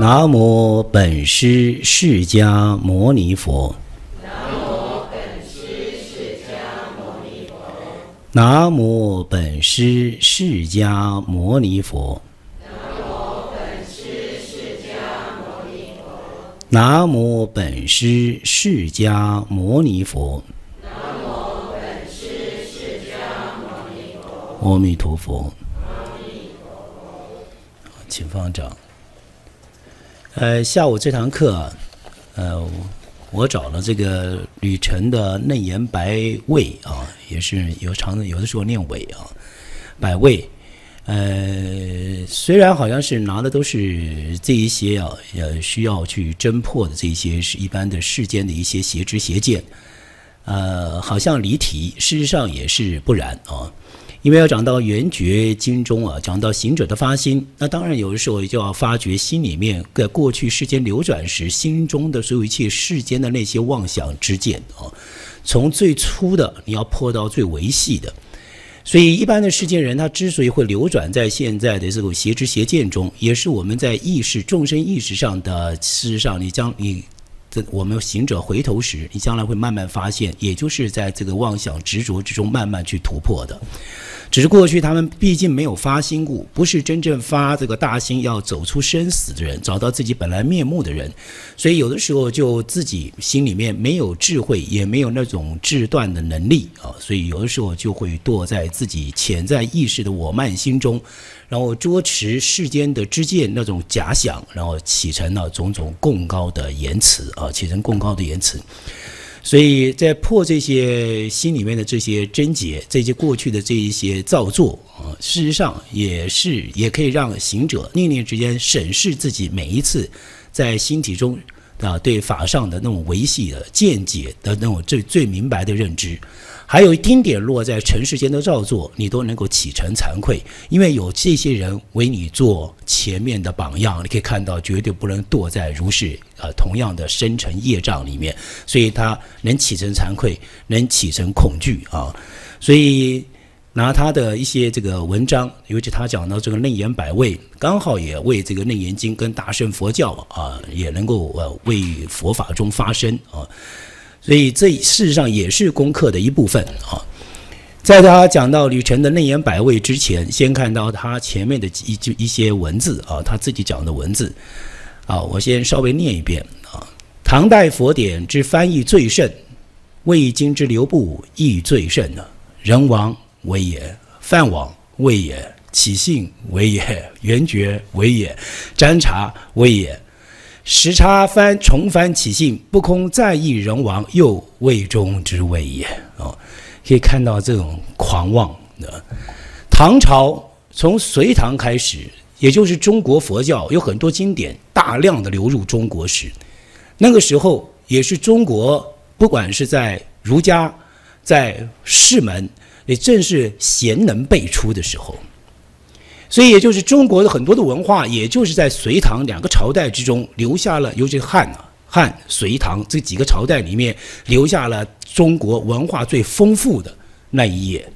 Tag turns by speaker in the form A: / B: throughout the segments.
A: 南无本师释迦牟尼佛。南无本师释迦牟尼佛。南无本师释迦牟尼佛。南无本师释迦牟尼佛。南无本师释迦牟尼佛。阿弥陀佛。阿弥陀佛。请放丈。呃，下午这堂课，呃，我找了这个吕晨的嫩言白味啊，也是有常有的时候念尾啊，百味。呃，虽然好像是拿的都是这一些啊，呃，需要去侦破的这些是一般的世间的一些邪知邪见，呃，好像离题，事实上也是不然啊。因为要讲到圆觉经中啊，讲到行者的发心，那当然有的时候就要发觉心里面在过去世间流转时心中的所有一切世间的那些妄想之见啊，从最初的你要破到最维系的，所以一般的世间人他之所以会流转在现在的这种邪知邪见中，也是我们在意识众生意识上的事实上，你将你。这我们行者回头时，你将来会慢慢发现，也就是在这个妄想执着之中慢慢去突破的。只是过去他们毕竟没有发心故，不是真正发这个大心要走出生死的人，找到自己本来面目的人，所以有的时候就自己心里面没有智慧，也没有那种智断的能力啊，所以有的时候就会堕在自己潜在意识的我慢心中。然后捉持世间的知见那种假想，然后起成了种种共高的言辞啊，起成共高的言辞。所以在破这些心里面的这些贞结，这些过去的这一些造作啊，事实上也是也可以让行者念念之间审视自己每一次在心体中啊对法上的那种维系的见解的那种最最明白的认知。还有一丁点落在尘世间的造作，你都能够启程惭愧，因为有这些人为你做前面的榜样，你可以看到绝对不能堕在如是呃同样的深沉业障里面，所以他能启程惭愧，能启程恐惧啊，所以拿他的一些这个文章，尤其他讲到这个内言百味，刚好也为这个内言经跟大乘佛教啊，也能够呃为佛法中发声啊。所以这事实上也是功课的一部分啊。在他讲到吕程的内言百味之前，先看到他前面的一句一些文字啊，他自己讲的文字啊，我先稍微念一遍啊。唐代佛典之翻译最甚，魏经之流布亦最甚呢。人王为也，梵王为也，起信为也，圆觉为也，占察为也。时差翻重翻起信，不空再意人亡，又魏中之谓也。哦，可以看到这种狂妄的。唐朝从隋唐开始，也就是中国佛教有很多经典大量的流入中国时，那个时候也是中国不管是在儒家，在士门，也正是贤能辈出的时候。所以，也就是中国的很多的文化，也就是在隋唐两个朝代之中留下了，尤其是汉啊、汉、隋唐这几个朝代里面留下了中国文化最丰富的那一页。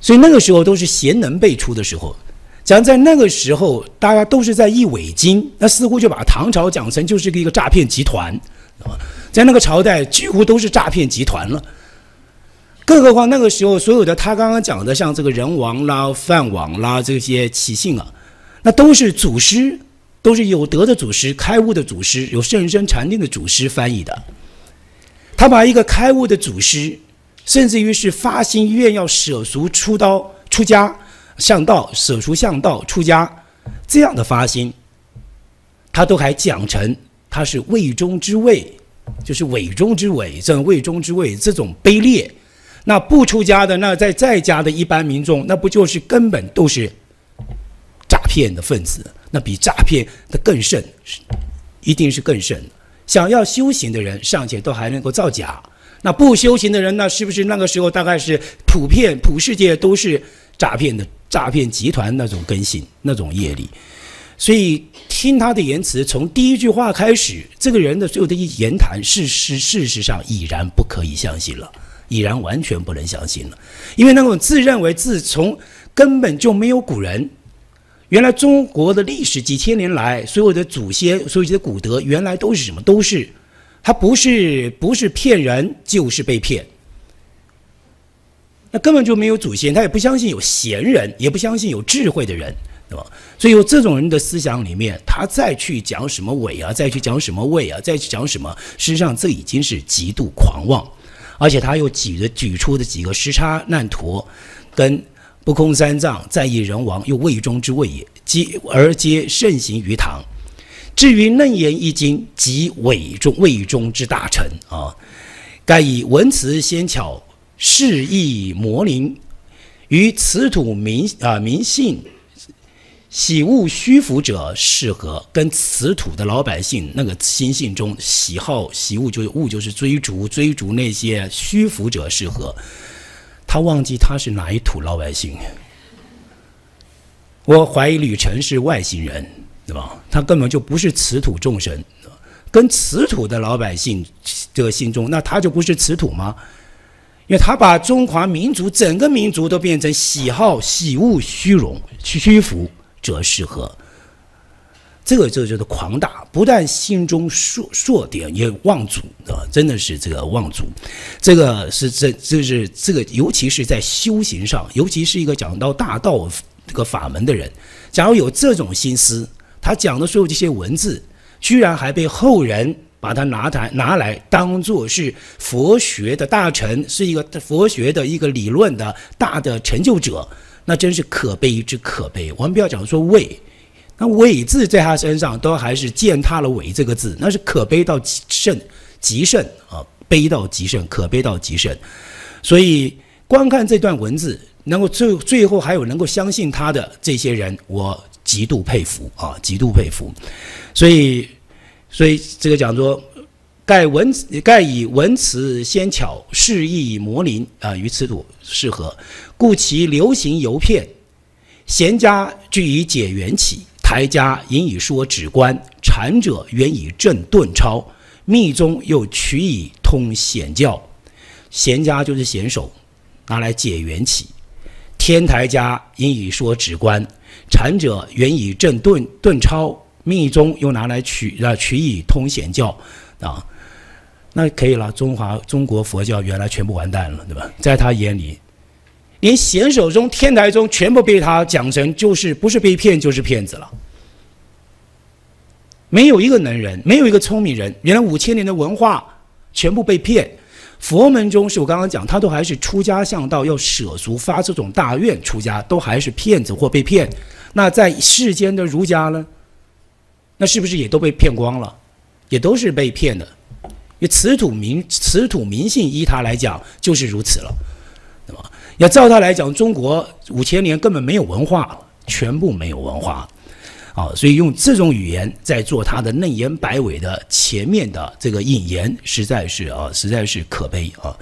A: 所以那个时候都是贤能辈出的时候，讲在那个时候，大家都是在译伪经，那似乎就把唐朝讲成就是一个诈骗集团，在那个朝代几乎都是诈骗集团了。更何况那个时候，所有的他刚刚讲的，像这个人王啦、饭王啦这些起信啊，那都是祖师，都是有德的祖师、开悟的祖师、有圣深禅定的祖师翻译的。他把一个开悟的祖师，甚至于是发心愿要舍俗出刀出家向道、舍俗向道出家这样的发心，他都还讲成他是魏中之魏，就是伪中之伪，这魏中之魏这种卑劣。那不出家的，那在在家的一般民众，那不就是根本都是诈骗的分子？那比诈骗的更甚，一定是更甚。想要修行的人尚且都还能够造假，那不修行的人，那是不是那个时候大概是普遍普世界都是诈骗的诈骗集团那种根性那种业力？所以听他的言辞，从第一句话开始，这个人的所有的一言谈，事实事实上已然不可以相信了。已然完全不能相信了，因为那种自认为自从根本就没有古人，原来中国的历史几千年来，所有的祖先，所有的古德，原来都是什么？都是，他不是不是骗人，就是被骗。那根本就没有祖先，他也不相信有贤人，也不相信有智慧的人，对吧？所以有这种人的思想里面，他再去讲什么伪啊，再去讲什么位啊，再去讲什么，事实上这已经是极度狂妄。而且他又举的举出的几个时差难陀，跟不空三藏在意人王，又魏中之位也，皆而皆盛行于唐。至于楞严一经，即伪中魏中之大成啊，盖以文辞纤巧，示意模灵，于此土民啊民信。喜恶虚浮者适合跟此土的老百姓那个心性中喜好喜恶就是恶就是追逐追逐那些虚浮者适合，他忘记他是哪一土老百姓。我怀疑吕澄是外星人，对吧？他根本就不是此土众生，跟此土的老百姓这个心中，那他就不是此土吗？因为他把中华民族整个民族都变成喜好喜恶虚荣虚浮。者适合，这个这就是狂大，不但心中硕硕点，也妄祖啊！真的是这个妄祖，这个是这这是这个，尤其是在修行上，尤其是一个讲到大道这个法门的人，假如有这种心思，他讲的所有这些文字，居然还被后人把它拿来拿来当做是佛学的大成，是一个佛学的一个理论的大的成就者。那真是可悲之可悲。我们不要讲说伪，那伪字在他身上都还是践踏了伪这个字，那是可悲到极甚，极甚啊，悲到极甚，可悲到极甚。所以观看这段文字，能够最最后还有能够相信他的这些人，我极度佩服啊，极度佩服。所以，所以这个讲说。盖文盖以文辞纤巧，示意模灵啊，于此土适合，故其流行游片。贤家具以解缘起，台家引以说止观，禅者原以正顿超，密宗又取以通显教。贤家就是贤手，拿来解缘起；天台家引以说止观，禅者原以正顿顿超，密宗又拿来取啊取以通显教啊。那可以了，中华中国佛教原来全部完蛋了，对吧？在他眼里，连贤手中、天台中全部被他讲成就是不是被骗就是骗子了。没有一个能人，没有一个聪明人。原来五千年的文化全部被骗。佛门中是我刚刚讲，他都还是出家向道，要舍俗发这种大愿出家，都还是骗子或被骗。那在世间的儒家呢？那是不是也都被骗光了？也都是被骗的。因为此土民此土民性依他来讲就是如此了，那么要照他来讲，中国五千年根本没有文化，全部没有文化，啊，所以用这种语言在做他的嫩言百尾的前面的这个引言，实在是啊，实在是可悲啊。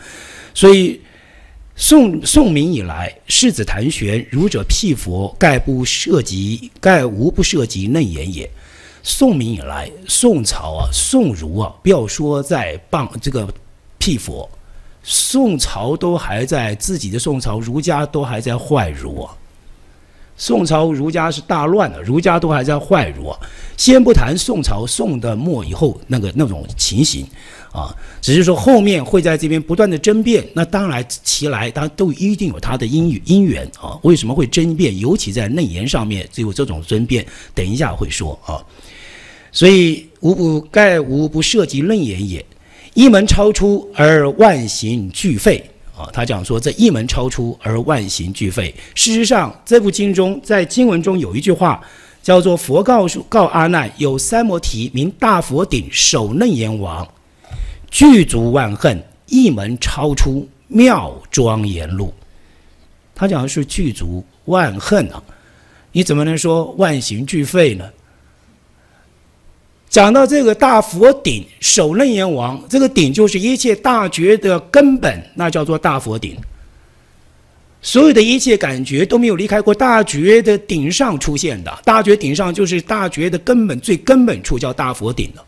A: 所以宋宋明以来，世子谈玄儒者辟佛，盖不涉及，盖无不涉及嫩言也。宋明以来，宋朝啊，宋儒啊，不要说在谤这个辟佛，宋朝都还在自己的宋朝儒家都还在坏儒。宋朝儒家是大乱的，儒家都还在坏儒。先不谈宋朝宋的末以后那个那种情形啊，只是说后面会在这边不断的争辩。那当然其来，它都一定有它的因因缘啊。为什么会争辩？尤其在内言上面，只有这种争辩。等一下会说啊。所以无不盖无不涉及论言也，一门超出而万行俱废啊！他讲说这一门超出而万行俱废。事实上，这部经中在经文中有一句话叫做“佛告诉告阿难，有三摩提名大佛顶首楞严王，具足万恨，一门超出妙庄严路。”他讲的是具足万恨啊！你怎么能说万行俱废呢？讲到这个大佛顶首楞严王，这个顶就是一切大觉的根本，那叫做大佛顶。所有的一切感觉都没有离开过大觉的顶上出现的，大觉顶上就是大觉的根本最根本处，叫大佛顶了。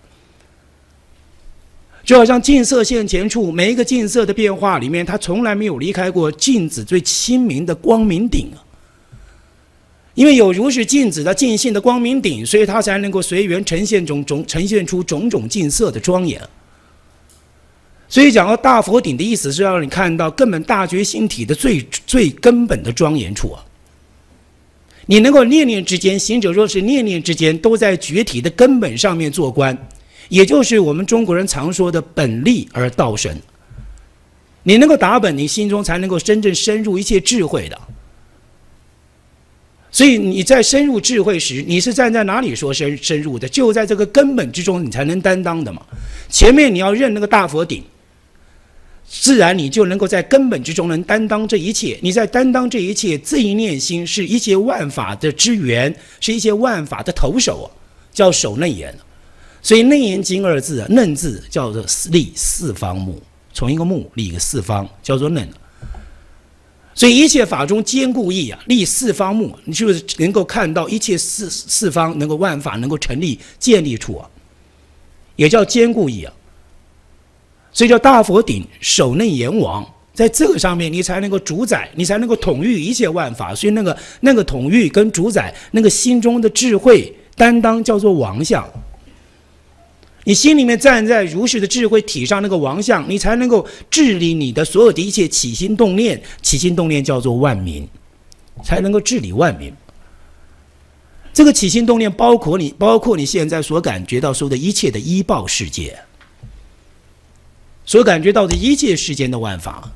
A: 就好像净色现前处，每一个净色的变化里面，它从来没有离开过镜子最清明的光明顶。因为有如是镜子的镜性的光明顶，所以它才能够随缘呈现种种呈现出种种镜色的庄严。所以讲到大佛顶的意思是让你看到根本大觉心体的最最根本的庄严处啊。你能够念念之间，行者若是念念之间都在觉体的根本上面做观，也就是我们中国人常说的本立而道生。你能够打本，你心中才能够真正深入一切智慧的。所以你在深入智慧时，你是站在哪里说深深入的？就在这个根本之中，你才能担当的嘛。前面你要认那个大佛顶，自然你就能够在根本之中能担当这一切。你在担当这一切，这一念心是一切万法的之源，是一切万法的头首啊，叫守内言。所以《内言经》二字，嫩字叫做立四方木，从一个木立一个四方，叫做嫩。所以一切法中坚固义啊，立四方目，你就是能够看到一切四四方能够万法能够成立建立处啊，也叫坚固义啊。所以叫大佛顶守内阎王，在这个上面你才能够主宰，你才能够统御一切万法。所以那个那个统御跟主宰，那个心中的智慧担当叫做王相。你心里面站在如是的智慧体上，那个王相，你才能够治理你的所有的一切起心动念。起心动念叫做万民，才能够治理万民。这个起心动念包括你，包括你现在所感觉到说的一切的依报世界，所感觉到的一切世间的万法，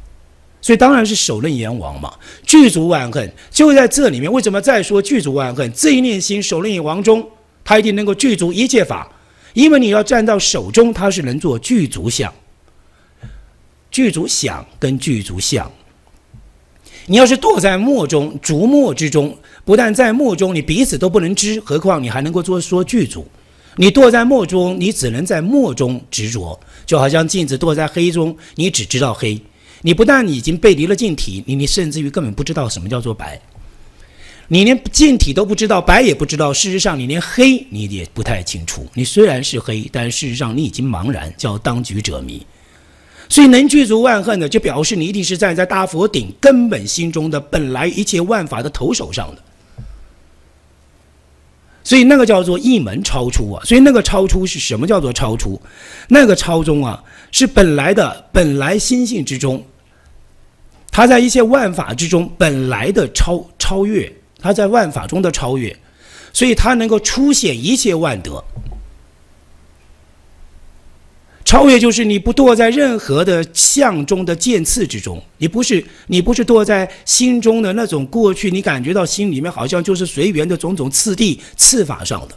A: 所以当然是首任阎王嘛，具足万恨就在这里面。为什么再说具足万恨？这一念心首任阎王中，他一定能够具足一切法。因为你要站到手中，它是能做具足相、具足想跟具足相。你要是堕在墨中、逐墨之中，不但在墨中，你彼此都不能知，何况你还能够做说具足？你堕在墨中，你只能在墨中执着，就好像镜子堕在黑中，你只知道黑。你不但已经背离了镜体，你你甚至于根本不知道什么叫做白。你连镜体都不知道，白也不知道。事实上，你连黑你也不太清楚。你虽然是黑，但事实上你已经茫然，叫当局者迷。所以能具足万恨的，就表示你一定是站在大佛顶根本心中的本来一切万法的头手上的。所以那个叫做一门超出啊。所以那个超出是什么叫做超出？那个超中啊，是本来的本来心性之中，他在一切万法之中本来的超超越。他在万法中的超越，所以他能够出现一切万德。超越就是你不堕在任何的相中的剑刺之中，你不是你不是堕在心中的那种过去，你感觉到心里面好像就是随缘的种种次第次法上的，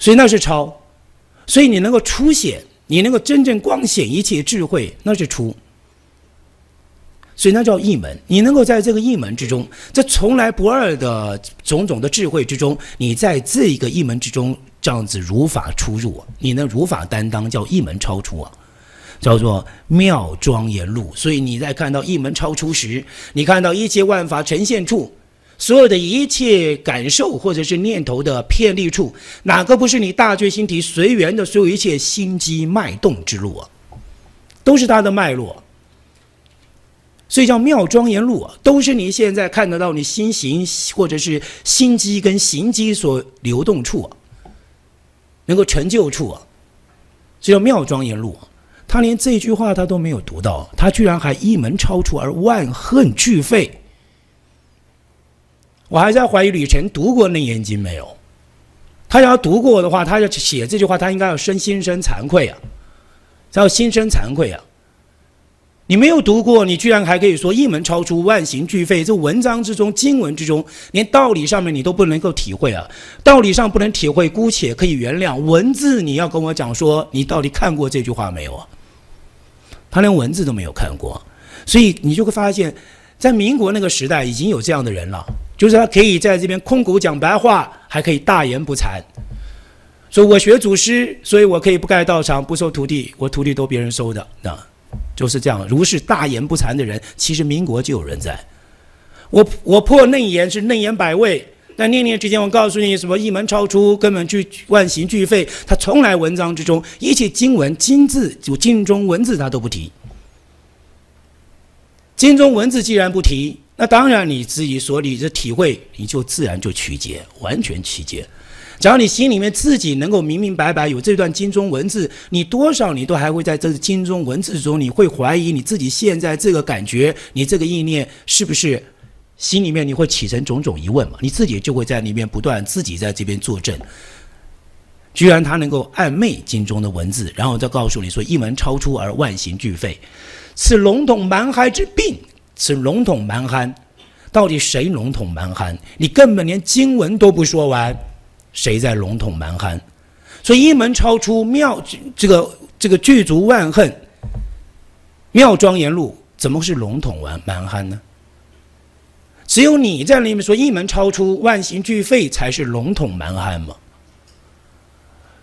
A: 所以那是超，所以你能够出显，你能够真正光显一切智慧，那是出。所以那叫一门，你能够在这个一门之中，这从来不二的种种的智慧之中，你在这一个一门之中这样子如法出入啊，你能如法担当，叫一门超出啊，叫做妙庄严路。所以你在看到一门超出时，你看到一切万法呈现处，所有的一切感受或者是念头的偏离处，哪个不是你大觉心体随缘的所有一切心机脉动之路啊？都是它的脉络。所以叫妙庄严路啊，都是你现在看得到你心行或者是心机跟行机所流动处啊，能够成就处啊，这叫妙庄严路。他连这句话他都没有读到，他居然还一门超出而万恨俱废。我还在怀疑吕晨读过《楞严经》没有？他要读过的话，他要写这句话，他应该要生心生惭愧啊，他要心生惭愧啊。你没有读过，你居然还可以说一门超出，万行俱废。这文章之中、经文之中，连道理上面你都不能够体会啊！道理上不能体会，姑且可以原谅。文字你要跟我讲说，你到底看过这句话没有啊？他连文字都没有看过，所以你就会发现，在民国那个时代已经有这样的人了，就是他可以在这边空口讲白话，还可以大言不惭，说我学祖师，所以我可以不盖道场，不收徒弟，我徒弟都别人收的啊。就是这样，如是大言不惭的人，其实民国就有人在。我我破内言是内言百味，但念念之间，我告诉你什么一门超出，根本具万行俱废。他从来文章之中一切经文经字就经中文字他都不提。经中文字既然不提，那当然你自己所理的体会，你就自然就曲解，完全曲解。只要你心里面自己能够明明白白有这段经中文字，你多少你都还会在这经中文字中，你会怀疑你自己现在这个感觉，你这个意念是不是心里面你会起成种种疑问嘛？你自己就会在里面不断自己在这边作证。居然他能够暗昧经中的文字，然后再告诉你说一门超出而万行俱废，此笼统蛮憨之病，此笼统蛮憨，到底谁笼统蛮憨？你根本连经文都不说完。谁在笼统蛮憨？所以一门超出妙，这个这个具足万恨，妙庄严路怎么会是笼统完蛮憨呢？只有你在里面说一门超出万行俱废才是笼统蛮憨嘛？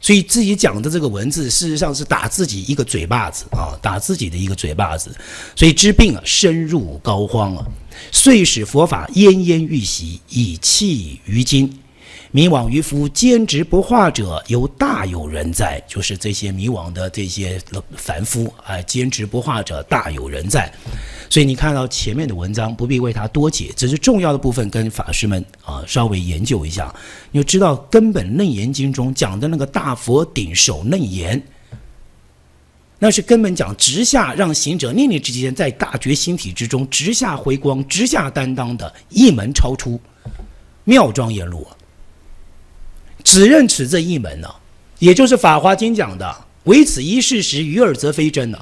A: 所以自己讲的这个文字，事实上是打自己一个嘴巴子啊，打自己的一个嘴巴子。所以治病啊，深入膏肓啊，遂使佛法奄奄欲息，以气于今。迷惘渔夫坚执不化者，有大有人在。就是这些迷惘的这些凡夫啊，坚持不化者大有人在。所以你看到前面的文章，不必为他多解，只是重要的部分跟法师们啊稍微研究一下，你就知道根本楞严经中讲的那个大佛顶首楞严，那是根本讲直下让行者念念之间在大觉心体之中直下回光、直下担当的一门超出妙庄严路。只认此这一门呢，也就是《法华经》讲的“唯此一事实，于尔则非真”呢。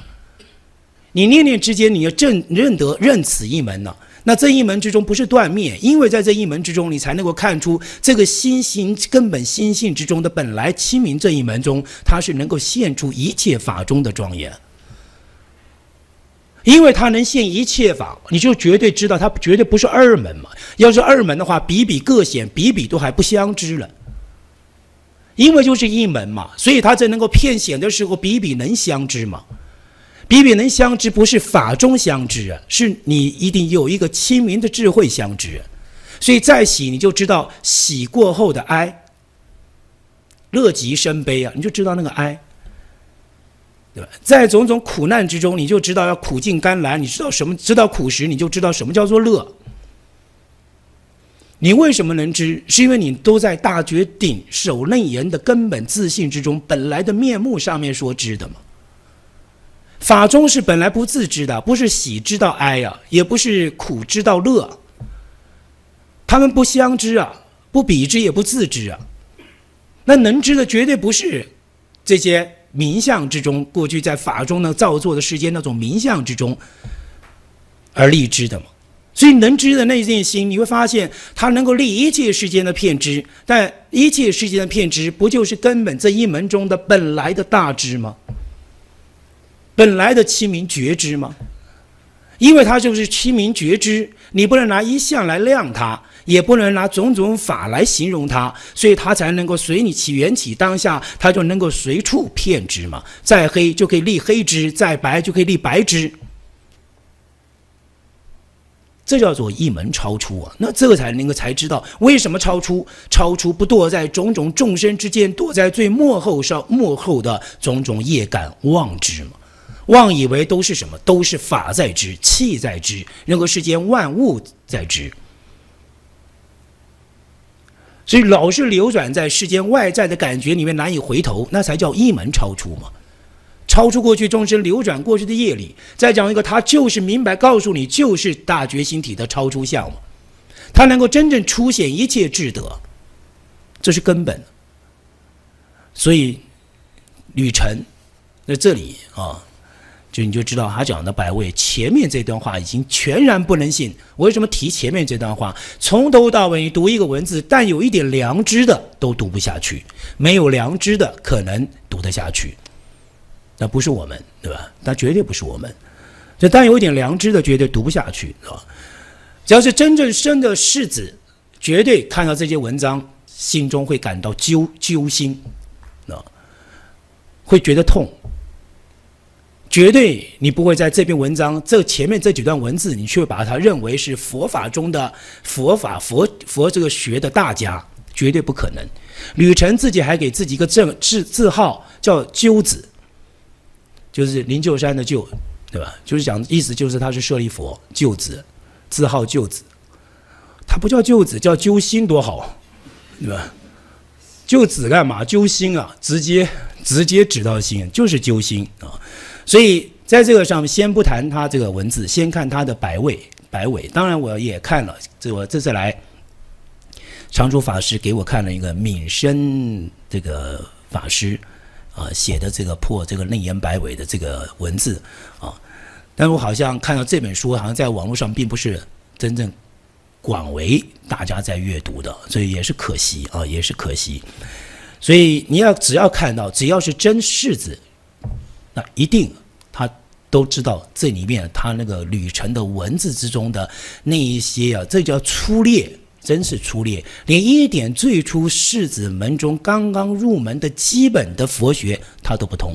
A: 你念念之间，你要正认得认此一门呢，那这一门之中不是断灭，因为在这一门之中，你才能够看出这个心性根本心性之中的本来清明这一门中，它是能够现出一切法中的庄严。因为它能现一切法，你就绝对知道它绝对不是二门嘛。要是二门的话，比比各显，比比都还不相知了。因为就是一门嘛，所以他在能够骗显的时候，比比能相知嘛。比比能相知，不是法中相知啊，是你一定有一个清明的智慧相知。所以再喜，你就知道喜过后的哀，乐极生悲啊，你就知道那个哀，对吧？在种种苦难之中，你就知道要苦尽甘来，你知道什么？知道苦时，你就知道什么叫做乐。你为什么能知？是因为你都在大觉顶守楞严的根本自信之中，本来的面目上面说知的嘛。法中是本来不自知的，不是喜知道哀呀，也不是苦知道乐。他们不相知啊，不比知也不自知啊。那能知的绝对不是这些名相之中，过去在法中呢造作的世间那种名相之中而立知的嘛。所以能知的那件心，你会发现它能够立一切世间的片知，但一切世间的片知，不就是根本这一门中的本来的大知吗？本来的清明觉知吗？因为它就是清明觉知，你不能拿一项来量它，也不能拿种种法来形容它，所以它才能够随你起缘起当下，它就能够随处片知嘛。再黑就可以立黑知，再白就可以立白知。这叫做一门超出啊！那这个才能够才知道为什么超出？超出不堕在种种众生之间，堕在最幕后上幕后的种种业感妄知嘛？妄以为都是什么？都是法在知，气在知，任何世间万物在知。所以老是流转在世间外在的感觉里面难以回头，那才叫一门超出嘛。超出过去众生流转过去的业力，再讲一个，他就是明白告诉你，就是大觉心体的超出相嘛，他能够真正出现一切智德，这是根本。所以，吕晨在这里啊，就你就知道他讲的百位前面这段话已经全然不能信。为什么提前面这段话？从头到尾你读一个文字，但有一点良知的都读不下去，没有良知的可能读得下去。那不是我们，对吧？那绝对不是我们。这但有一点良知的，绝对读不下去，是吧？只要是真正生的世子，绝对看到这些文章，心中会感到揪揪心，啊，会觉得痛。绝对你不会在这篇文章这前面这几段文字，你却把它认为是佛法中的佛法佛佛这个学的大家，绝对不可能。吕澄自己还给自己一个字字字号，叫鸠子。就是灵鹫山的鹫，对吧？就是讲意思就是他是舍利佛，鹫子，字号救子，他不叫救子，叫揪心多好，对吧？救子干嘛？揪心啊，直接直接指到心，就是揪心啊。所以在这个上面，先不谈他这个文字，先看他的摆位摆尾。当然，我也看了，这我这次来，常住法师给我看了一个闽生这个法师啊写的这个破这个内言摆尾的这个文字啊。但我好像看到这本书，好像在网络上并不是真正广为大家在阅读的，所以也是可惜啊，也是可惜。所以你要只要看到，只要是真世子，那一定他都知道这里面他那个旅程的文字之中的那一些啊，这叫粗略，真是粗略，连一点最初世子门中刚刚入门的基本的佛学他都不通，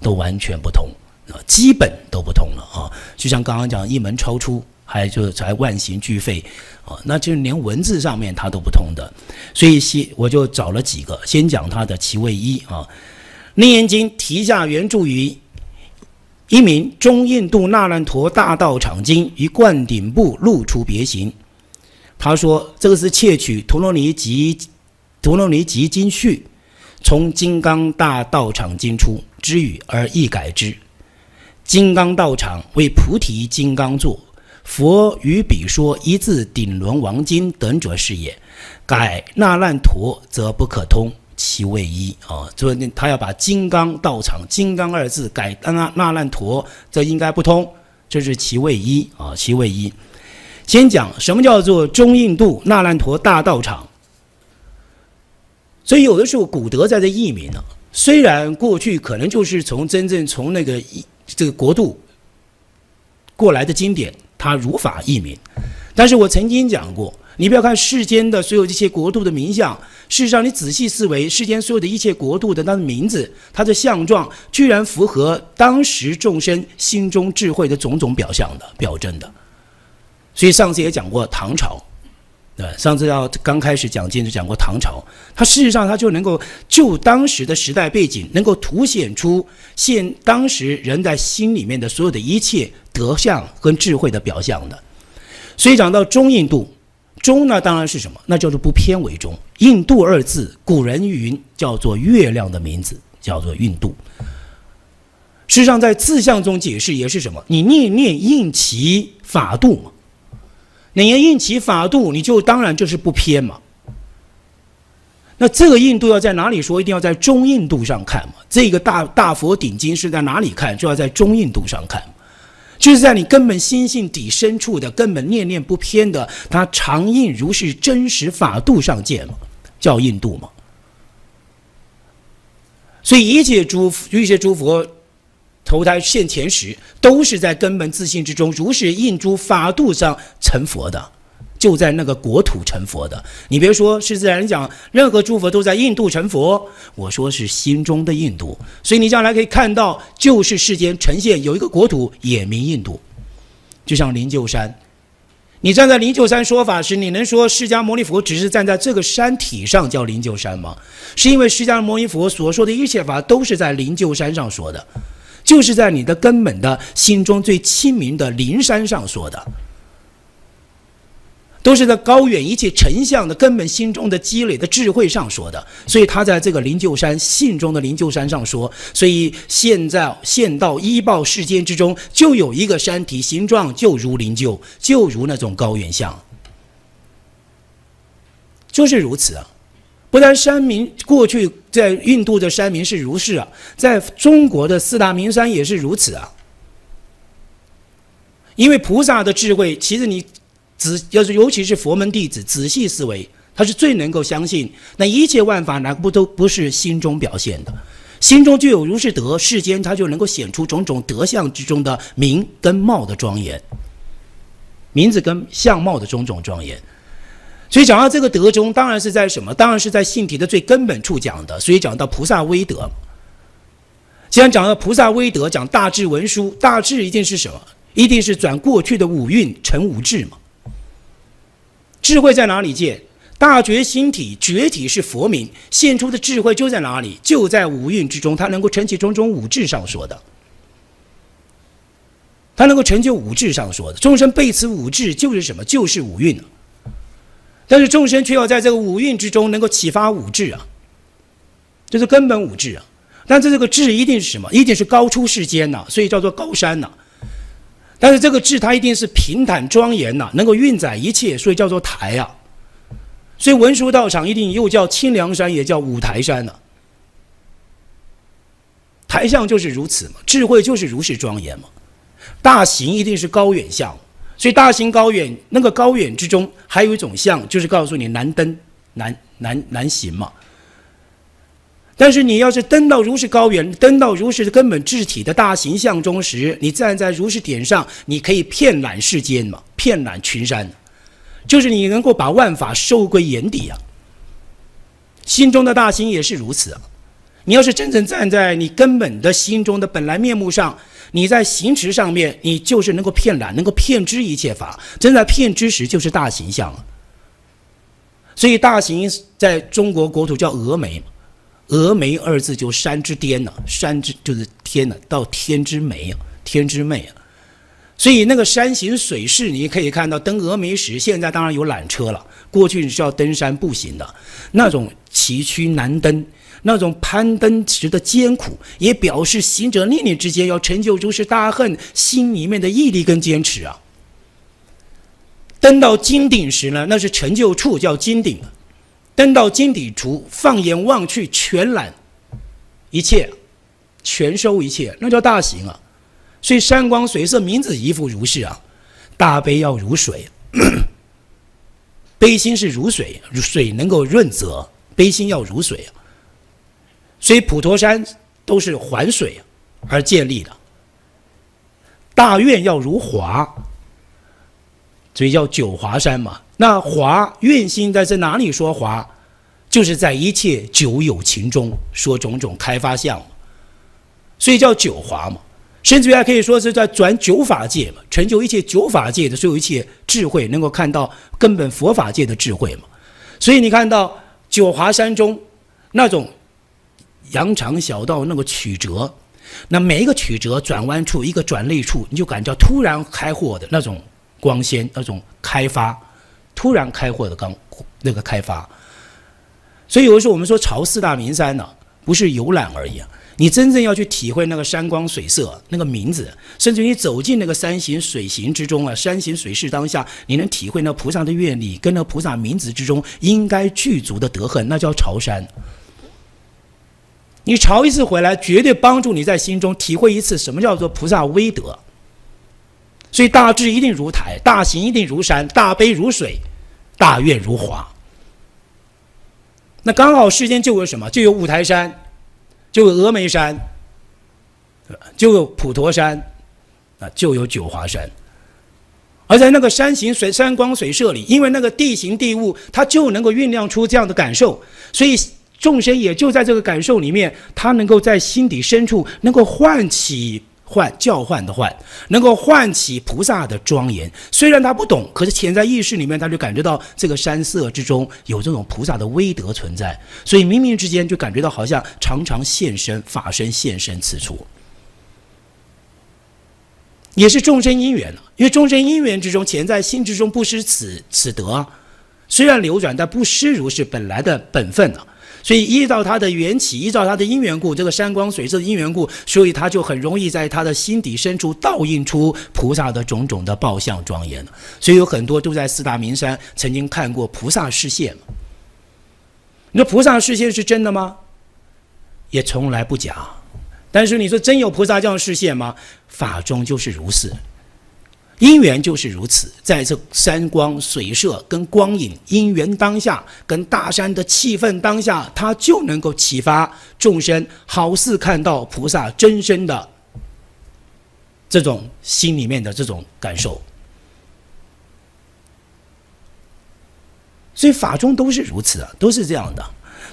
A: 都完全不通。啊，基本都不同了啊！就像刚刚讲一门超出，还就才万行俱废啊，那就是连文字上面它都不同的。所以先我就找了几个，先讲它的其位一啊，《楞严经》题下原著于一名中印度那烂陀大道场经于灌顶部露出别行。他说这个是窃取《陀罗尼集》《陀罗尼集经序》，从《金刚大道场经》出之语而易改之。金刚道场为菩提金刚座，佛与彼说一字顶轮王经等者是也。改那烂陀则不可通，其谓一啊。所以他要把金刚道场“金刚”二字改那那烂陀，则应该不通，这是其谓一啊。其谓一，先讲什么叫做中印度那烂陀大道场。所以有的时候古德在这译名呢，虽然过去可能就是从真正从那个。这个国度过来的经典，它如法译名。但是我曾经讲过，你不要看世间的所有这些国度的名相，事实上你仔细思维，世间所有的一切国度的它的名字、它的相状，居然符合当时众生心中智慧的种种表象的表征的。所以上次也讲过唐朝。对，上次要刚开始讲经就讲过唐朝，它事实上它就能够就当时的时代背景，能够凸显出现当时人在心里面的所有的一切德相跟智慧的表象的。所以讲到中印度，中呢当然是什么？那叫做不偏为中。印度二字，古人云叫做月亮的名字，叫做印度。事实上在字相中解释也是什么？你念念印其法度嘛。你要印其法度，你就当然就是不偏嘛。那这个印度要在哪里说？一定要在中印度上看嘛。这个大大佛顶经是在哪里看？就要在中印度上看，就是在你根本心性底深处的根本念念不偏的，它常印如是真实法度上见嘛，叫印度嘛。所以一切诸一切诸佛。投胎现前时，都是在根本自信之中，如是印诸法度上成佛的，就在那个国土成佛的。你别说是自然讲，任何诸佛都在印度成佛。我说是心中的印度，所以你将来可以看到，就是世间呈现有一个国土也名印度，就像灵鹫山。你站在灵鹫山说法时，你能说释迦牟尼佛只是站在这个山体上叫灵鹫山吗？是因为释迦牟尼佛所说的一切法都是在灵鹫山上说的。就是在你的根本的心中最亲民的灵山上说的，都是在高远一切成像的根本心中的积累的智慧上说的，所以他在这个灵鹫山信中的灵鹫山上说，所以现在现到一报世间之中，就有一个山体形状就如灵鹫，就如那种高远像，就是如此啊。不但山民过去在印度的山民是如是啊，在中国的四大名山也是如此啊。因为菩萨的智慧，其实你仔要是尤其是佛门弟子仔细思维，他是最能够相信那一切万法哪不都不是心中表现的，心中就有如是德，世间他就能够显出种种德相之中的名跟貌的庄严，名字跟相貌的种种庄严。所以讲到这个德中，当然是在什么？当然是在性体的最根本处讲的。所以讲到菩萨威德。既然讲到菩萨威德，讲大智文殊，大智一定是什么？一定是转过去的五蕴成五智嘛。智慧在哪里见？大觉心体，觉体是佛名，现出的智慧就在哪里？就在五蕴之中，它能够成起种种五智上说的。它能够成就五智上说的。众生背此五智，就是什么？就是五蕴。但是众生却要在这个五蕴之中能够启发五智啊，这是根本五智啊。但是这个智一定是什么？一定是高出世间呐，所以叫做高山呐。但是这个智它一定是平坦庄严呐，能够运载一切，所以叫做台啊。所以文殊道场一定又叫清凉山，也叫五台山呐。台相就是如此嘛，智慧就是如是庄严嘛。大行一定是高远相，所以大行高远那个高远之中还有一种相，就是告诉你难登难难难行嘛。但是你要是登到如是高远，登到如是的根本智体的大形象中时，你站在如是点上，你可以遍览世间嘛，遍览群山，就是你能够把万法收归眼底啊。心中的大行也是如此啊。你要是真正站在你根本的心中的本来面目上，你在行持上面，你就是能够遍览，能够骗知一切法。真在骗知时，就是大形象了。所以大行在中国国土叫峨眉。峨眉二字就山之巅呐，山之就是天呐，到天之美啊，天之美啊。所以那个山行水势，你可以看到登峨眉时，现在当然有缆车了，过去是要登山步行的，那种崎岖难登，那种攀登时的艰苦，也表示行者念念之间要成就如是大恨，心里面的毅力跟坚持啊。登到金顶时呢，那是成就处，叫金顶。登到金顶处，放眼望去，全览一切，全收一切，那叫大行啊！所以山光水色，名字一副如是啊。大悲要如水，悲心是如水，水能够润泽，悲心要如水。所以普陀山都是环水而建立的。大愿要如华，所以叫九华山嘛。那华愿心在在哪里说华？就是在一切九有情中说种种开发相，所以叫九华嘛。甚至于还可以说是在转九法界嘛，成就一切九法界的所有一切智慧，能够看到根本佛法界的智慧嘛。所以你看到九华山中那种羊肠小道那个曲折，那每一个曲折转弯处一个转类处，你就感觉突然开阔的那种光鲜，那种开发。突然开阔的刚那个开发，所以有的时候我们说朝四大名山呢，不是游览而已。你真正要去体会那个山光水色那个名字，甚至你走进那个山形水形之中啊，山形水势当下，你能体会那菩萨的愿力跟那菩萨名字之中应该具足的德恨，那叫朝山。你朝一次回来，绝对帮助你在心中体会一次什么叫做菩萨威德。所以大智一定如台，大行一定如山，大悲如水，大愿如华。那刚好世间就有什么？就有五台山，就有峨眉山，就有普陀山，啊，就有九华山。而在那个山形水山光水色里，因为那个地形地物，它就能够酝酿出这样的感受，所以众生也就在这个感受里面，他能够在心底深处能够唤起。唤叫唤的唤，能够唤起菩萨的庄严。虽然他不懂，可是潜在意识里面，他就感觉到这个山色之中有这种菩萨的威德存在。所以冥冥之间就感觉到好像常常现身法身现身此处，也是众生因缘。因为众生因缘之中，潜在心之中不失此此德，虽然流转，但不失如是本来的本分了。所以依照它的缘起，依照它的因缘故，这个山光水色的因缘故，所以它就很容易在他的心底深处倒映出菩萨的种种的报相庄严。所以有很多都在四大名山曾经看过菩萨视线嘛。你说菩萨视线是真的吗？也从来不假。但是你说真有菩萨这样视线吗？法中就是如是。因缘就是如此，在这山光水色跟光影因缘当下，跟大山的气氛当下，它就能够启发众生，好似看到菩萨真身的这种心里面的这种感受。所以法中都是如此啊，都是这样的。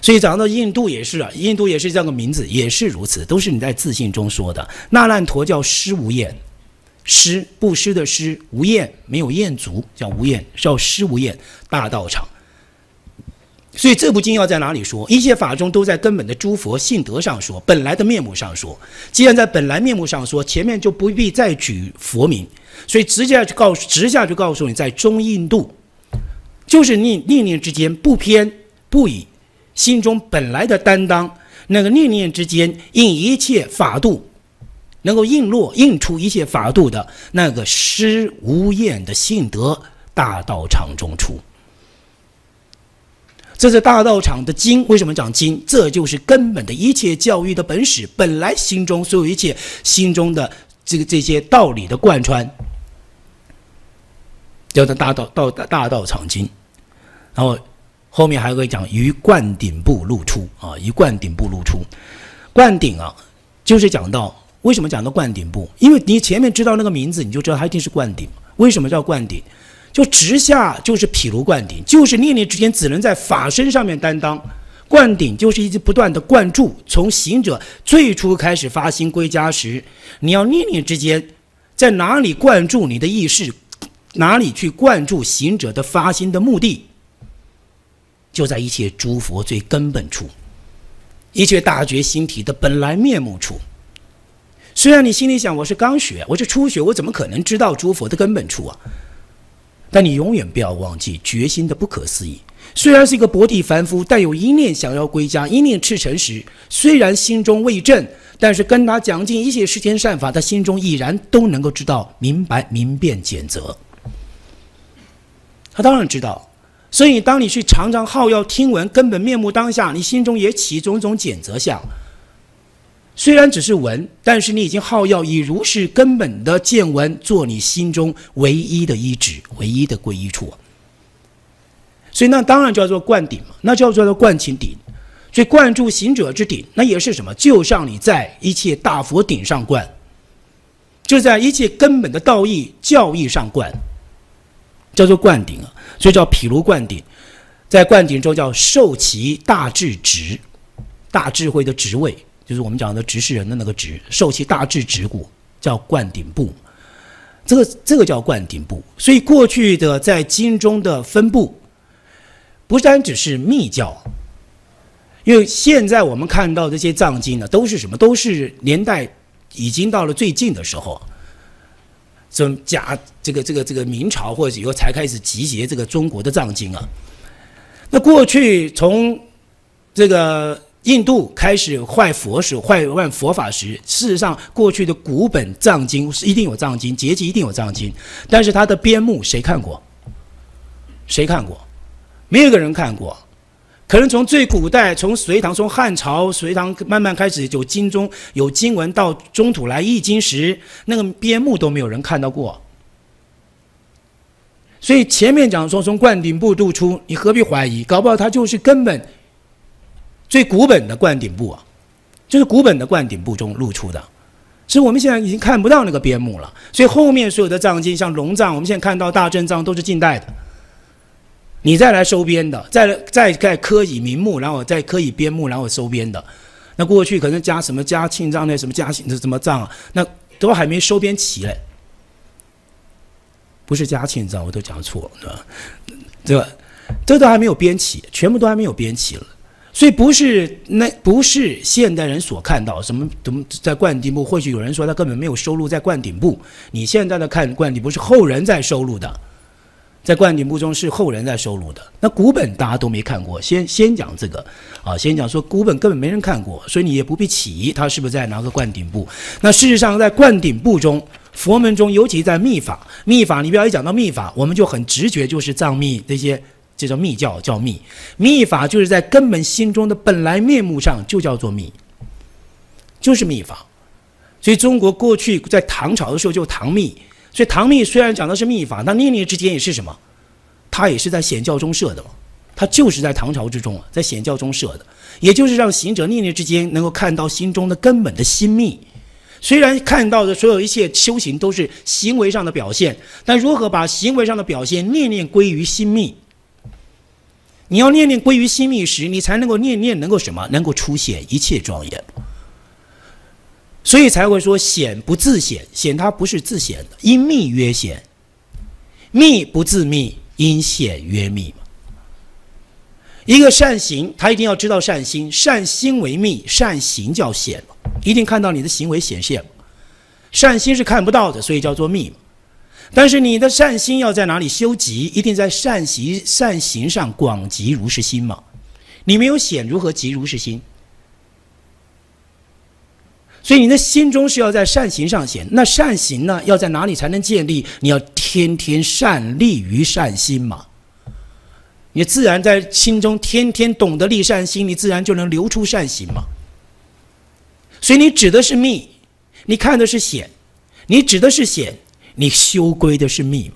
A: 所以讲到印度也是啊，印度也是这样的名字，也是如此，都是你在自信中说的。那烂陀叫施无厌。施布施的施无厌没有厌足，叫无厌，叫施无厌大道场。所以这部经要在哪里说？一切法中都在根本的诸佛性德上说，本来的面目上说。既然在本来面目上说，前面就不必再举佛名，所以直接就告诉，直下就告诉你，在中印度，就是念念念之间不偏不倚，心中本来的担当，那个念念之间应一切法度，能够应落应出一切法度的那个施无厌的性德，大道场中出。这是大道场的经，为什么讲经？这就是根本的一切教育的本始，本来心中所有一切心中的这个这些道理的贯穿，叫做大道道大道场经。然后后面还会讲于灌顶部露出啊，于灌顶部露出。灌顶啊，就是讲到为什么讲到灌顶部？因为你前面知道那个名字，你就知道它一定是灌顶。为什么叫灌顶？就直下就是毗卢灌顶，就是念念之间只能在法身上面担当。灌顶就是一直不断的灌注，从行者最初开始发心归家时，你要念念之间在哪里灌注你的意识，哪里去灌注行者的发心的目的，就在一切诸佛最根本处，一切大觉心体的本来面目处。虽然你心里想我是刚学，我是初学，我怎么可能知道诸佛的根本处啊？但你永远不要忘记决心的不可思议。虽然是一个薄地凡夫，但有一念想要归家，一念赤诚时，虽然心中未正，但是跟他讲尽一切世间善法，他心中已然都能够知道明白明辨简则。他当然知道。所以当你去常常好要听闻根本面目当下，你心中也起种种简则相。虽然只是闻，但是你已经好要以如是根本的见闻做你心中唯一的依止、唯一的皈依处。所以那当然叫做灌顶嘛，那叫做灌情顶。所以灌注行者之顶，那也是什么？就像你在一切大佛顶上灌，就在一切根本的道义教义上灌，叫做灌顶啊。所以叫毗卢灌顶，在灌顶中叫受其大智职，大智慧的职位。就是我们讲的执事人的那个执，受其大智执骨，叫灌顶部。这个这个叫灌顶部。所以过去的在经中的分布，不单只是密教，因为现在我们看到这些藏经呢，都是什么？都是年代已经到了最近的时候，从假这个这个这个明朝或者以后才开始集结这个中国的藏经啊。那过去从这个。印度开始坏佛时，坏万佛法时，事实上，过去的古本藏经是一定有藏经，结集一定有藏经，但是它的编目谁看过？谁看过？没有一个人看过。可能从最古代，从隋唐，从汉朝，隋唐慢慢开始有经中有经文，到中土来译经时，那个编目都没有人看到过。所以前面讲说从灌顶部度出，你何必怀疑？搞不好它就是根本。最古本的灌顶部啊，就是古本的灌顶部中露出的，所以我们现在已经看不到那个边目了。所以后面所有的藏经，像龙藏，我们现在看到大正藏都是近代的。你再来收编的，再再再刻以名目，然后再刻以边目，然后收编的。那过去可能加什么加庆藏那什么加庆什么藏啊，那都还没收编齐嘞。不是加庆藏，我都讲错了，对吧？这这都还没有编齐，全部都还没有编齐了。所以不是那不是现代人所看到什么怎么在灌顶部，或许有人说他根本没有收录在灌顶部。你现在的看灌顶部是后人在收录的，在灌顶部中是后人在收录的。那古本大家都没看过，先先讲这个啊，先讲说古本根本没人看过，所以你也不必起疑，他是不是在哪个灌顶部？那事实上在灌顶部中，佛门中尤其在密法，密法你不要一讲到密法，我们就很直觉就是藏密这些。这叫密教，叫密密法，就是在根本心中的本来面目上就叫做密，就是密法。所以中国过去在唐朝的时候就唐密，所以唐密虽然讲的是密法，但念念之间也是什么？它也是在显教中设的嘛，它就是在唐朝之中啊，在显教中设的，也就是让行者念念之间能够看到心中的根本的心密。虽然看到的所有一切修行都是行为上的表现，但如何把行为上的表现念念归于心密？你要念念归于心密时，你才能够念念能够什么？能够出显一切庄严。所以才会说显不自显，显它不是自显的，因密曰显；密不自密，因显曰密一个善行，他一定要知道善心，善心为密，善行叫显一定看到你的行为显现善心是看不到的，所以叫做密但是你的善心要在哪里修集？一定在善行善行上广集如是心嘛？你没有显，如何集如是心？所以你的心中是要在善行上显。那善行呢？要在哪里才能建立？你要天天善立于善心嘛？你自然在心中天天懂得立善心，你自然就能流出善行嘛。所以你指的是密，你看的是显，你指的是显。你修归的是密嘛？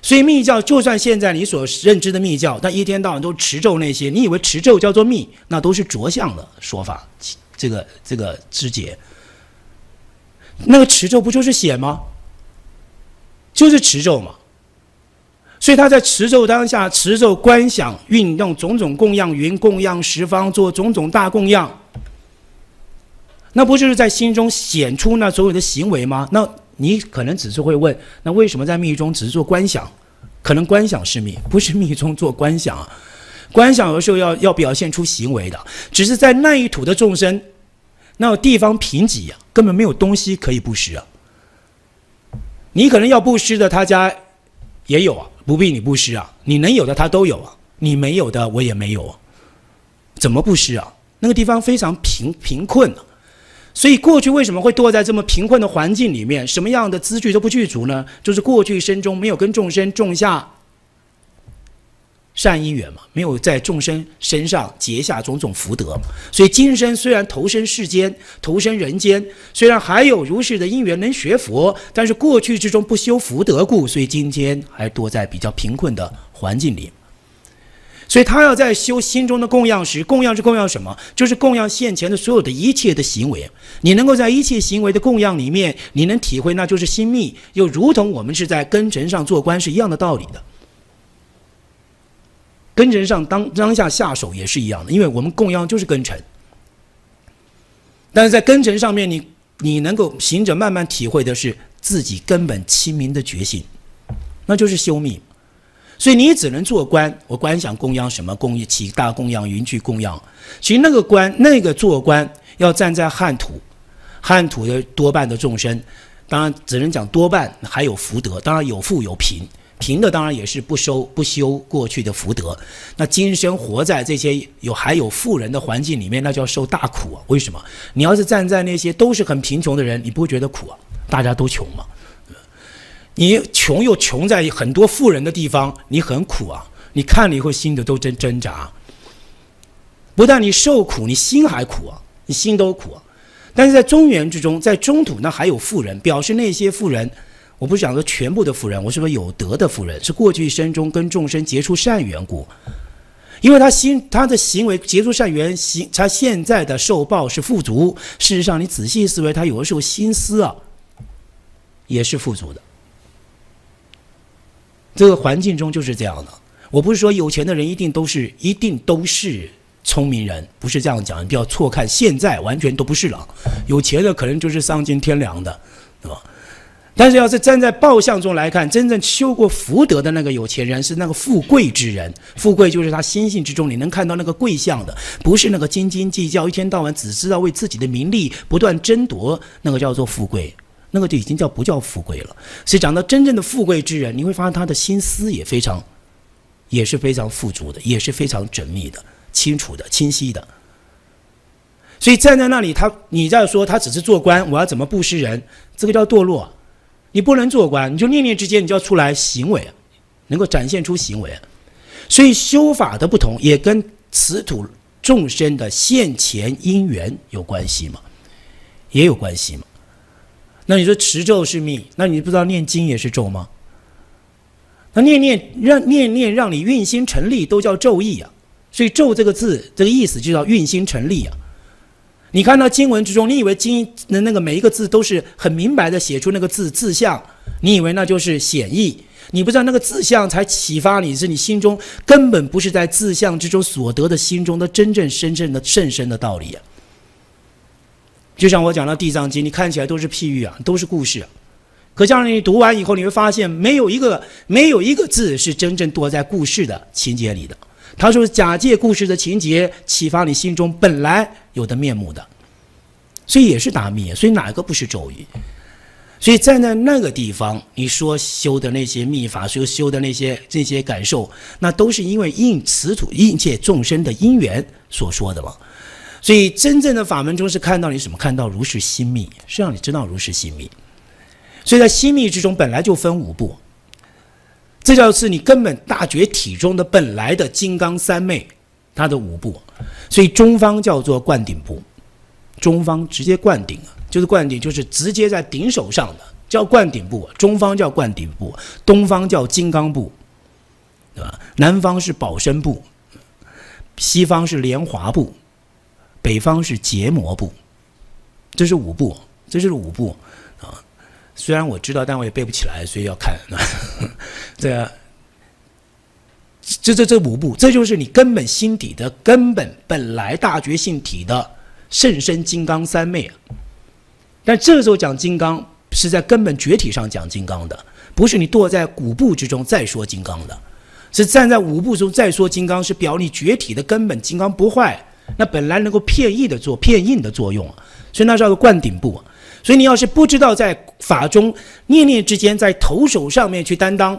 A: 所以密教，就算现在你所认知的密教，但一天到晚都持咒那些，你以为持咒叫做密，那都是着相的说法。这个这个肢解，那个持咒不就是显吗？就是持咒嘛。所以他在持咒当下，持咒观想，运用种种供养云，供养十方，做种种大供养，那不就是在心中显出那所有的行为吗？那。你可能只是会问，那为什么在密中只是做观想？可能观想是密，不是密中做观想。啊 观想有时候要要表现出行为的，只是在那一土的众生，那地方贫瘠呀，根本没有东西可以布施啊。你可能要布施的，他家也有啊，不必你布施啊。你能有的他都有啊，你没有的我也没有啊，怎么布施啊？那个地方非常贫贫困。所以过去为什么会堕在这么贫困的环境里面？什么样的资具都不具足呢？就是过去生中没有跟众生种下善因缘嘛，没有在众生身上结下种种福德。所以今生虽然投身世间、投身人间，虽然还有如是的因缘能学佛，但是过去之中不修福德故，所以今天还堕在比较贫困的环境里。所以他要在修心中的供养时，供养是供养什么？就是供养现前的所有的一切的行为。你能够在一切行为的供养里面，你能体会，那就是心密，又如同我们是在根尘上做官是一样的道理的。根尘上当当下下手也是一样的，因为我们供养就是根尘。但是在根尘上面，你你能够行者慢慢体会的是自己根本清明的决心，那就是修密。所以你只能做官，我官想供养什么？供起大供养云聚供养。其实那个官，那个做官要站在汉土，汉土的多半的众生，当然只能讲多半还有福德，当然有富有贫，贫的当然也是不收不修过去的福德。那今生活在这些有还有富人的环境里面，那就要受大苦啊！为什么？你要是站在那些都是很贫穷的人，你不会觉得苦啊？大家都穷嘛。你穷又穷在很多富人的地方，你很苦啊！你看了以后心里都真挣扎。不但你受苦，你心还苦啊，你心都苦啊。但是在中原之中，在中土那还有富人，表示那些富人，我不是讲说全部的富人，我是说有德的富人，是过去一生中跟众生结出善缘故，因为他心他的行为结出善缘，行他现在的受报是富足。事实上，你仔细思维，他有的时候心思啊，也是富足的。这个环境中就是这样的。我不是说有钱的人一定都是一定都是聪明人，不是这样讲，你不要错看。现在完全都不是了，有钱的可能就是丧尽天良的，对吧？但是要是站在报相中来看，真正修过福德的那个有钱人是那个富贵之人。富贵就是他心性之中你能看到那个贵相的，不是那个斤斤计较，一天到晚只知道为自己的名利不断争夺，那个叫做富贵。那个就已经叫不叫富贵了。所以讲到真正的富贵之人，你会发现他的心思也非常，也是非常富足的，也是非常缜密的、清楚的、清晰的。所以站在那里，他你在说他只是做官，我要怎么布施人？这个叫堕落。你不能做官，你就念念之间，你就要出来行为，能够展现出行为。所以修法的不同，也跟此土众生的现前因缘有关系嘛？也有关系嘛？那你说持咒是密，那你不知道念经也是咒吗？那念念让念念让你运心成立，都叫咒意啊。所以咒这个字，这个意思就叫运心成立啊。你看到经文之中，你以为经的那个每一个字都是很明白的写出那个字字相，你以为那就是显意，你不知道那个字相才启发你是你心中根本不是在字相之中所得的心中的真正深深的甚深的道理啊。就像我讲的《地藏经》，你看起来都是譬喻啊，都是故事。可将来你读完以后，你会发现没有一个没有一个字是真正躲在故事的情节里的，他说假借故事的情节，启发你心中本来有的面目的，所以也是达密。所以哪个不是咒语？所以站在那个地方，你说修的那些秘法，修修的那些这些感受，那都是因为应此土应界众生的因缘所说的嘛。所以真正的法门中是看到你什么？看到如是心密，是让你知道如是心密。所以在心密之中，本来就分五步，这叫是你根本大觉体中的本来的金刚三昧，它的五步。所以中方叫做灌顶部，中方直接灌顶。就是灌顶，就是直接在顶手上的，叫灌顶部；中方叫灌顶部，东方叫金刚部，对吧？南方是宝身部，西方是莲华部，北方是结膜部，这是五部，这就是五部啊。虽然我知道，但我也背不起来，所以要看。这这这这五部，这就是你根本心底的根本本来大觉性体的甚深金刚三昧啊。但这时候讲金刚，是在根本觉体上讲金刚的，不是你堕在五部之中再说金刚的，是站在五部中再说金刚，是表你觉体的根本金刚不坏，那本来能够片意的做片印的作用，所以那叫做灌顶部。所以你要是不知道在法中念念之间在投手上面去担当，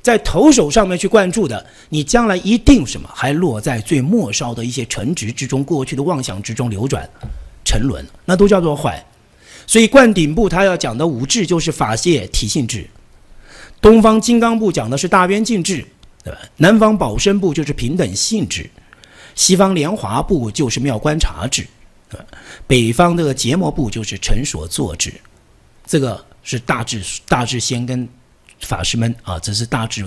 A: 在投手上面去灌注的，你将来一定什么还落在最末梢的一些尘执之中，过去的妄想之中流转沉沦，那都叫做坏。所以灌顶部他要讲的五智就是法界体性智，东方金刚部讲的是大圆镜智，对吧？南方宝身部就是平等性质，西方莲华部就是妙观察智，北方这个结膜部就是成所作智，这个是大致大致先跟法师们啊，这是大致，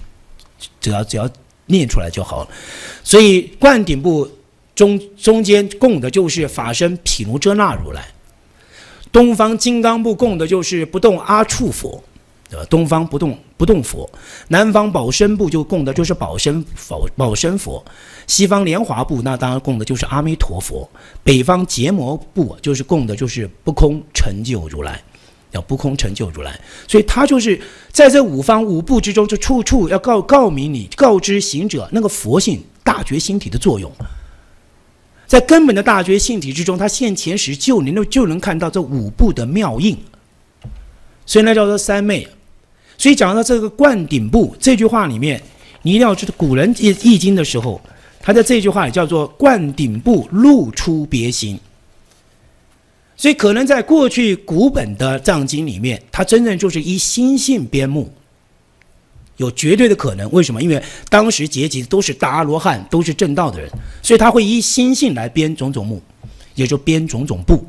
A: 只要只要念出来就好了。所以灌顶部中中间供的就是法身毗卢遮那如来。东方金刚部供的就是不动阿处佛，对吧？东方不动不动佛，南方宝身部就供的就是宝身宝宝身佛，西方莲华部那当然供的就是阿弥陀佛，北方结魔部就是供的就是不空成就如来，要不空成就如来，所以他就是在这五方五部之中，就处处要告告明你，告知行者那个佛性大觉心体的作用。在根本的大觉性体之中，他现前时就能就能看到这五部的妙应，所以那叫做三昧。所以讲到这个灌顶部这句话里面，你一定要知道古人易易经的时候，他在这句话里叫做灌顶部露出别心。所以可能在过去古本的藏经里面，它真正就是以心性编目。有绝对的可能，为什么？因为当时结集都是大阿罗汉，都是正道的人，所以他会依心性来编种种目，也就编种种部。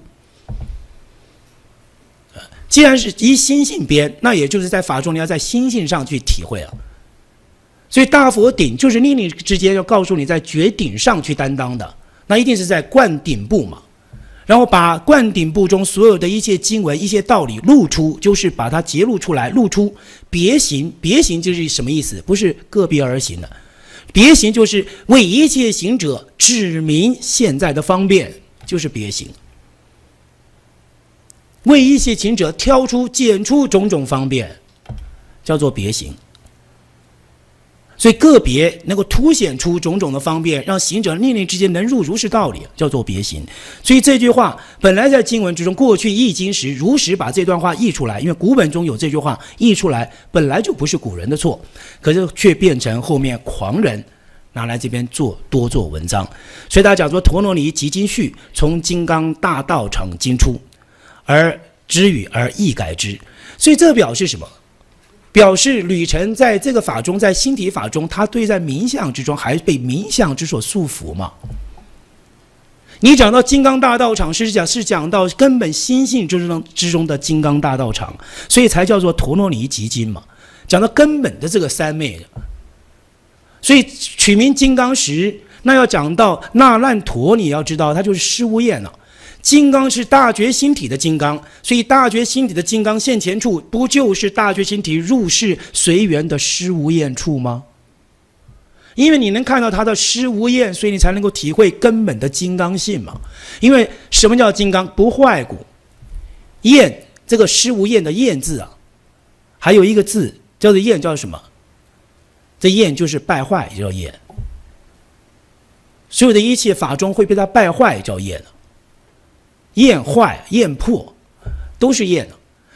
A: 既然是依心性编，那也就是在法中你要在心性上去体会了。所以大佛顶就是令你之间要告诉你在绝顶上去担当的，那一定是在灌顶部嘛。然后把灌顶部中所有的一切经文、一些道理露出，就是把它揭露出来，露出别行。别行就是什么意思？不是个别而行的，别行就是为一切行者指明现在的方便，就是别行。为一些行者挑出、拣出种种方便，叫做别行。所以个别能够凸显出种种的方便，让行者念念之间能入如是道理，叫做别行。所以这句话本来在经文之中，过去译经时如实把这段话译出来，因为古本中有这句话译出来，本来就不是古人的错，可是却变成后面狂人拿来这边做多做文章。所以大家讲说：“陀罗尼集经序，从金刚大道场经出，而知语而易改之。”所以这表示什么？表示吕程在这个法中，在心体法中，他对在冥想之中，还被冥想之所束缚嘛？你讲到金刚大道场，是讲是讲到根本心性之中之中的金刚大道场，所以才叫做陀罗尼集经嘛。讲到根本的这个三昧，所以取名金刚石，那要讲到那烂陀，你要知道，它就是施无厌了。金刚是大觉心体的金刚，所以大觉心体的金刚现前处，不就是大觉心体入世随缘的施无厌处吗？因为你能看到它的施无厌，所以你才能够体会根本的金刚性嘛。因为什么叫金刚？不坏故。厌这个施无厌的厌字啊，还有一个字叫做厌，叫什么？这厌就是败坏，也叫厌。所有的一切法中会被它败坏，叫厌的。厌坏、厌破，都是业的。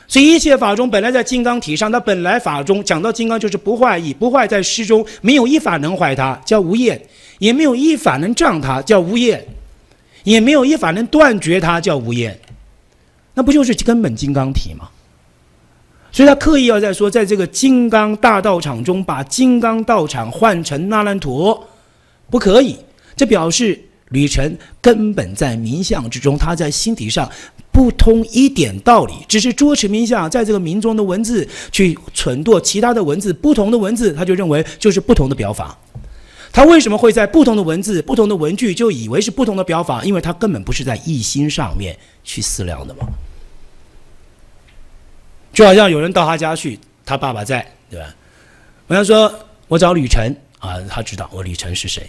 A: 所以一切法中本来在金刚体上，它本来法中讲到金刚就是不坏意，不坏在师中，没有一法能坏它，叫无厌；也没有一法能障它，叫无厌；也没有一法能断绝它，叫无厌。那不就是根本金刚体吗？所以他刻意要在说，在这个金刚大道场中，把金刚道场换成那烂陀，不可以。这表示吕程根本在名相之中，他在心体上不通一点道理，只是捉持名相，在这个名中的文字去忖度其他的文字，不同的文字，他就认为就是不同的表法。他为什么会在不同的文字、不同的文句就以为是不同的表法？因为他根本不是在一心上面去思量的嘛。就好像有人到他家去，他爸爸在，对吧？我要说，我找吕晨啊，他知道我吕晨是谁。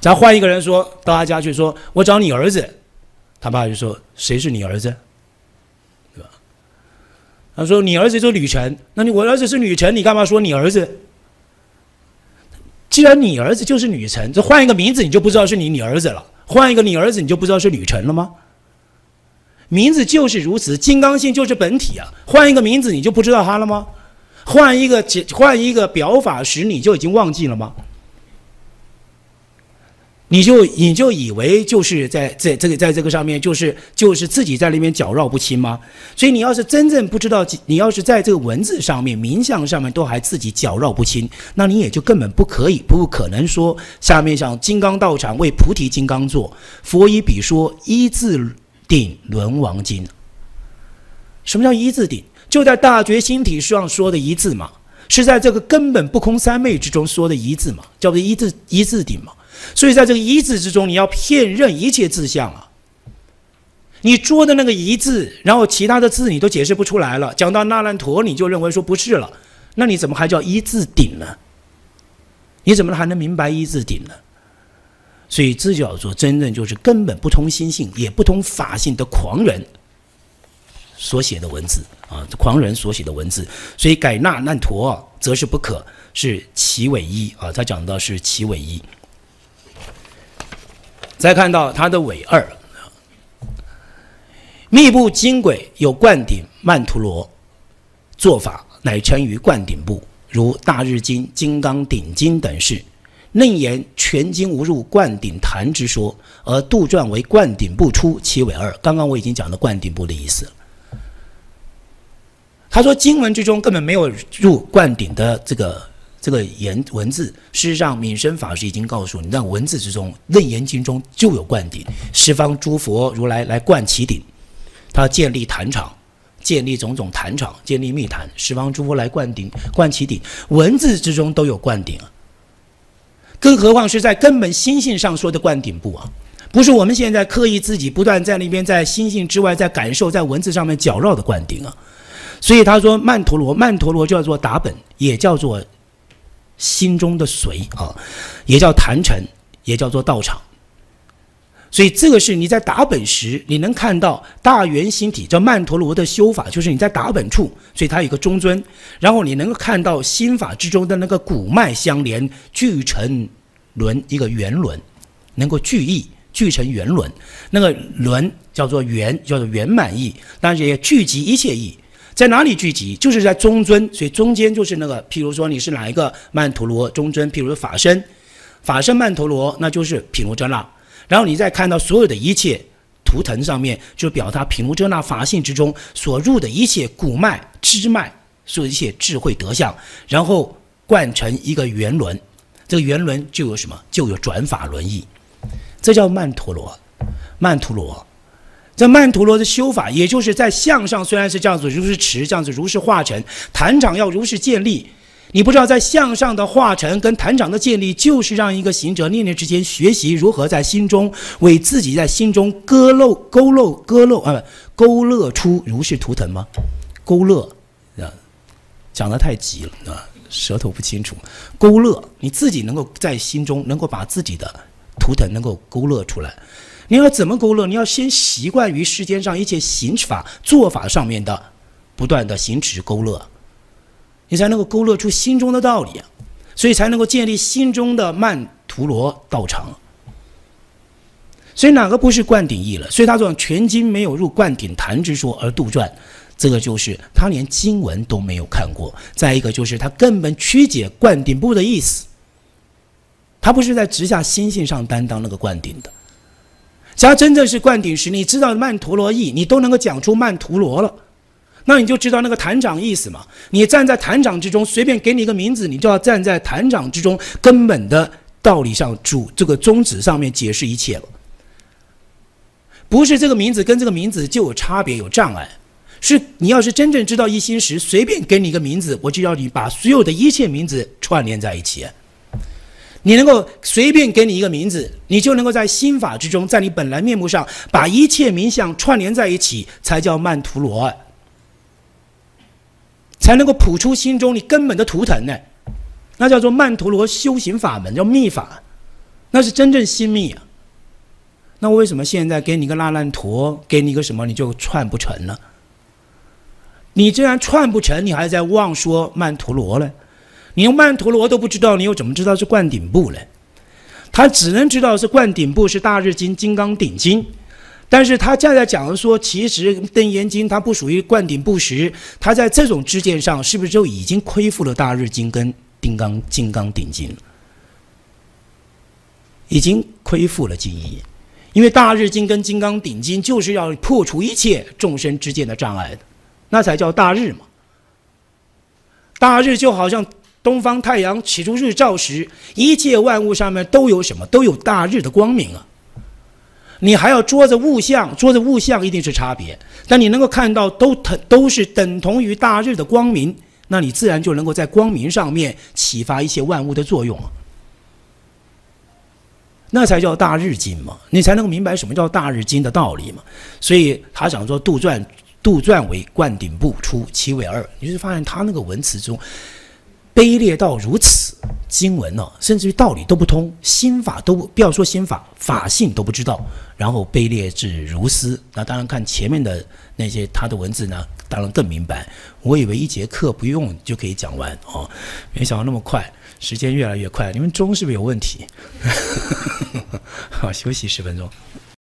A: 咱换一个人说到他家去，说我找你儿子，他爸就说谁是你儿子，对吧？他说你儿子就吕晨，那你我儿子是吕晨，你干嘛说你儿子？既然你儿子就是吕晨，这换一个名字你就不知道是你你儿子了，换一个你儿子你就不知道是吕晨了吗？名字就是如此，金刚性就是本体啊！换一个名字，你就不知道他了吗？换一个换一个表法时，你就已经忘记了吗？你就你就以为就是在在这个在这个上面，就是就是自己在那边搅绕不清吗？所以你要是真正不知道，你要是在这个文字上面、名相上面都还自己搅绕不清，那你也就根本不可以、不可能说下面像金刚道场为菩提金刚座，佛以比说一字。顶轮王经，什么叫一字顶？就在大觉心体上说的一字嘛，是在这个根本不空三昧之中说的一字嘛，叫做一字一字顶嘛。所以在这个一字之中，你要辨认一切字相啊。你捉的那个一字，然后其他的字你都解释不出来了。讲到那烂陀，你就认为说不是了，那你怎么还叫一字顶呢？你怎么还能明白一字顶呢？所以，这叫做真正就是根本不通心性，也不通法性的狂人所写的文字啊！狂人所写的文字，所以改那烂陀则是不可，是其尾一啊！他讲到是其尾一。再看到他的尾二，密布经轨有灌顶曼陀罗做法，乃称于灌顶部，如大日经、金刚顶经等事。内言全经无入灌顶坛之说，而杜撰为灌顶不出其尾二。刚刚我已经讲了灌顶部的意思。他说经文之中根本没有入灌顶的这个这个言文字。事实上，敏生法师已经告诉你，在文字之中，内言经中就有灌顶。十方诸佛如来来灌其顶，他建立坛场，建立种种坛场，建立密坛。十方诸佛来灌顶，灌其顶，文字之中都有灌顶啊。更何况是在根本心性上说的灌顶部啊，不是我们现在刻意自己不断在那边在心性之外在感受在文字上面搅绕的灌顶啊，所以他说曼陀罗，曼陀罗叫做达本，也叫做心中的髓啊，也叫坛城，也叫做道场。所以这个是你在打本时，你能看到大圆形体叫曼陀罗的修法，就是你在打本处，所以它有一个中尊，然后你能够看到心法之中的那个骨脉相连，聚成轮一个圆轮，能够聚意聚成圆轮，那个轮叫做圆，叫做圆满意，但是也聚集一切意，在哪里聚集？就是在中尊，所以中间就是那个，譬如说你是哪一个曼陀罗中尊，譬如法身，法身曼陀罗，那就是毗卢遮那。然后你再看到所有的一切图腾上面，就表达毗卢遮那法性之中所入的一切骨脉、支脉，所有一切智慧德相，然后贯成一个圆轮，这个圆轮就有什么？就有转法轮意，这叫曼陀罗。曼陀罗，这曼陀罗的修法，也就是在相上虽然是这样子，如是持，这样子如是化成，坛场要如是建立。你不知道，在向上的化成跟坛场的建立，就是让一个行者念念之间学习如何在心中为自己在心中割漏、勾漏、割漏啊，不勾勒出如是图腾吗？勾勒啊，讲的太急了啊，舌头不清楚。勾勒，你自己能够在心中能够把自己的图腾能够勾勒出来。你要怎么勾勒？你要先习惯于世间上一切行法做法上面的不断的行持勾勒。你才能够勾勒出心中的道理啊，所以才能够建立心中的曼陀罗道场。所以哪个不是灌顶意了？所以他说全经没有入灌顶坛之说而杜撰，这个就是他连经文都没有看过。再一个就是他根本曲解灌顶部的意思，他不是在直下心性上担当那个灌顶的。假如真正是灌顶时，你知道曼陀罗意，你都能够讲出曼陀罗了，那你就知道那个坛长意思嘛。你站在坛长之中，随便给你一个名字，你就要站在坛长之中根本的道理上主这个宗旨上面解释一切了。不是这个名字跟这个名字就有差别有障碍，是你要是真正知道一心时，随便给你一个名字，我就要你把所有的一切名字串联在一起。你能够随便给你一个名字，你就能够在心法之中，在你本来面目上把一切名相串联在一起，才叫曼陀罗，才能够谱出心中你根本的图腾呢。那叫做曼陀罗修行法门，叫密法，那是真正心密啊。那为什么现在给你个拉烂陀，给你个什么你就串不成呢？你既然串不成，你还在妄说曼陀罗呢？你用曼陀罗都不知道，你又怎么知道是灌顶部呢？他只能知道是灌顶部是大日经、金刚顶经，但是他现在讲的说，其实楞严经它不属于灌顶部时，他在这种支见上是不是就已经亏负了大日经跟金刚金刚顶经？已经亏负了经义。因为大日经跟金刚顶经就是要破除一切众生之间的障碍的，那才叫大日嘛。大日就好像东方太阳起初日照时，一切万物上面都有什么？都有大日的光明啊。你还要捉着物象，捉着物象一定是差别，但你能够看到都等都是等同于大日的光明，那你自然就能够在光明上面启发一些万物的作用啊。那才叫大日经嘛，你才能够明白什么叫大日经的道理嘛。所以他想说杜撰，杜撰为灌顶部出其为二，你就发现他那个文词中卑劣到如此，经文呢，甚至于道理都不通，心法都不要说心法，法性都不知道，然后卑劣至如斯。那当然看前面的那些他的文字呢，当然更明白。我以为一节课不用就可以讲完哦，没想到那么快。时间越来越快，你们钟是不是有问题？好，休息十分钟。